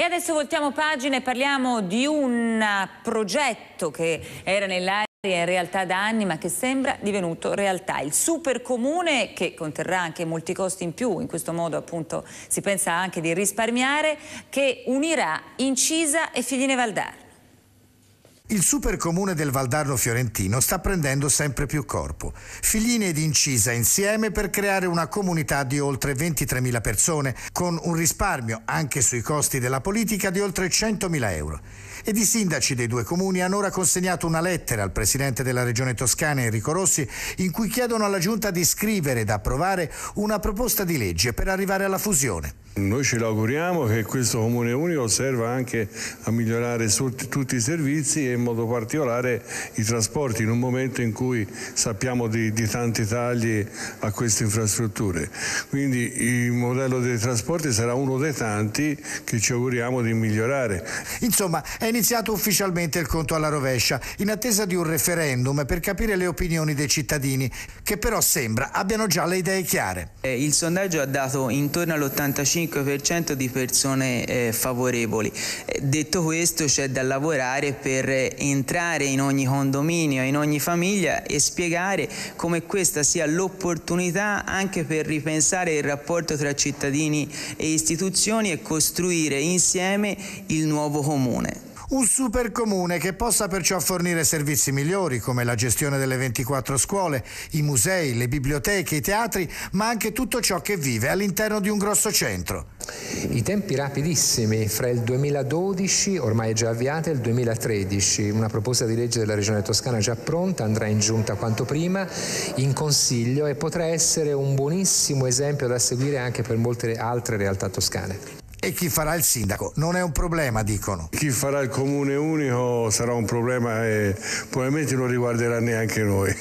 E adesso voltiamo pagina e parliamo di un progetto che era nell'area in realtà da anni ma che sembra divenuto realtà. Il supercomune che conterrà anche molti costi in più, in questo modo appunto si pensa anche di risparmiare, che unirà Incisa e Figline Valdar. Il supercomune del Valdarno Fiorentino sta prendendo sempre più corpo. Figline ed Incisa insieme per creare una comunità di oltre 23.000 persone con un risparmio anche sui costi della politica di oltre 100.000 euro. Ed i sindaci dei due comuni hanno ora consegnato una lettera al presidente della regione toscana Enrico Rossi in cui chiedono alla giunta di scrivere ed approvare una proposta di legge per arrivare alla fusione. Noi ce l'auguriamo che questo comune unico serva anche a migliorare tutti i servizi e in modo particolare i trasporti in un momento in cui sappiamo di, di tanti tagli a queste infrastrutture. Quindi il modello dei trasporti sarà uno dei tanti che ci auguriamo di migliorare. Insomma è iniziato ufficialmente il conto alla rovescia in attesa di un referendum per capire le opinioni dei cittadini che però sembra abbiano già le idee chiare. Eh, il sondaggio ha dato intorno all'85 25% di persone eh, favorevoli. Eh, detto questo c'è da lavorare per entrare in ogni condominio, in ogni famiglia e spiegare come questa sia l'opportunità anche per ripensare il rapporto tra cittadini e istituzioni e costruire insieme il nuovo comune. Un supercomune che possa perciò fornire servizi migliori come la gestione delle 24 scuole, i musei, le biblioteche, i teatri, ma anche tutto ciò che vive all'interno di un grosso centro. I tempi rapidissimi, fra il 2012, ormai già avviata, e il 2013, una proposta di legge della Regione Toscana già pronta, andrà in giunta quanto prima, in consiglio e potrà essere un buonissimo esempio da seguire anche per molte altre realtà toscane. E chi farà il sindaco? Non è un problema, dicono. Chi farà il comune unico sarà un problema e probabilmente non riguarderà neanche noi.